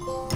了。